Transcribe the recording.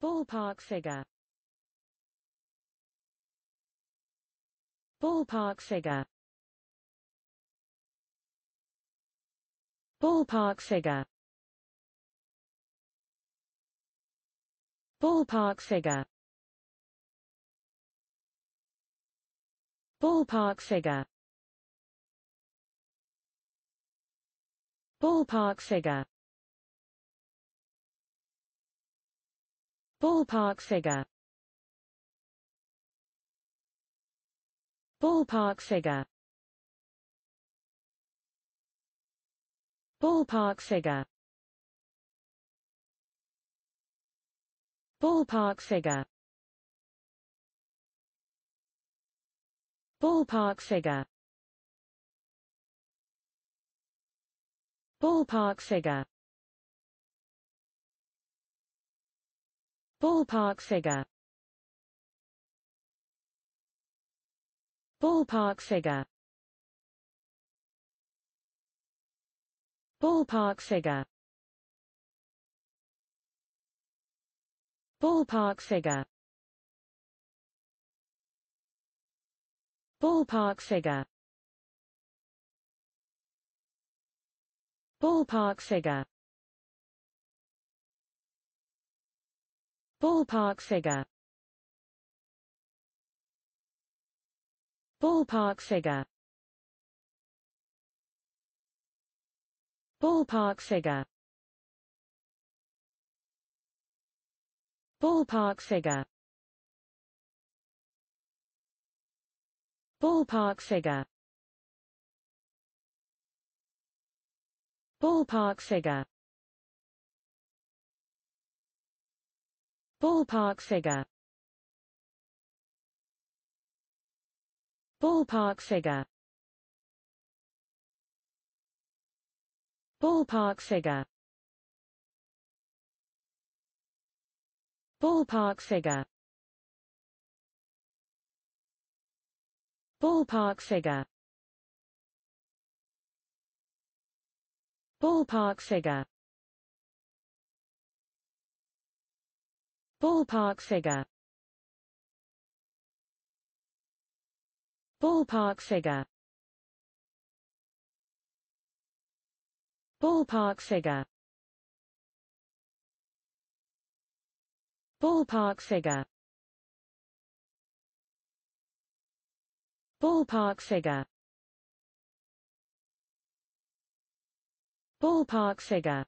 Ballpark figure. Ballpark figure. Ballpark figure. Ballpark figure. Ballpark figure. Ballpark figure. Ballpark figure. Ballpark figure. Ballpark figure. Ballpark figure. Ballpark figure. Ballpark figure. Ballpark figure. Ballpark figure. Ballpark figure. Ballpark figure. Ballpark figure. Ballpark figure. Ballpark figure. Ballpark figure. Ballpark figure. Ballpark figure. Ballpark figure. Ballpark figure. Ballpark figure. Ballpark figure. Ballpark figure. Ballpark figure. Ballpark figure. Ballpark figure. Ballpark figure. Ballpark figure. Ballpark figure. Ballpark figure. Ballpark figure. Ballpark figure.